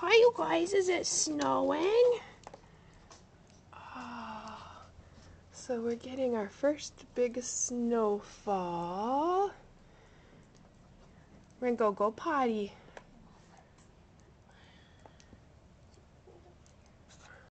Hi, you guys. Is it snowing? Oh, so we're getting our first big snowfall. Ringo, go potty.